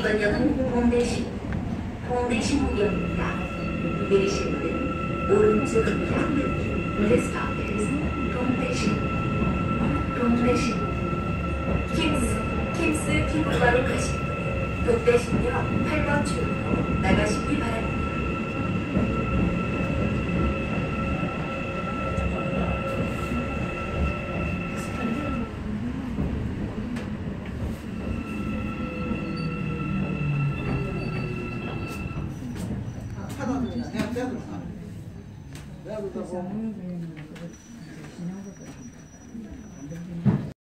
이번역은 홍대시, 홍대신구역입니다. 내리실 분 오른쪽입니다. This stop is 동대신, 동대신. 킹스, 킹스 피부과로 가신 분, 동대신역 8번 출구로 나가시기 바랍니다. لا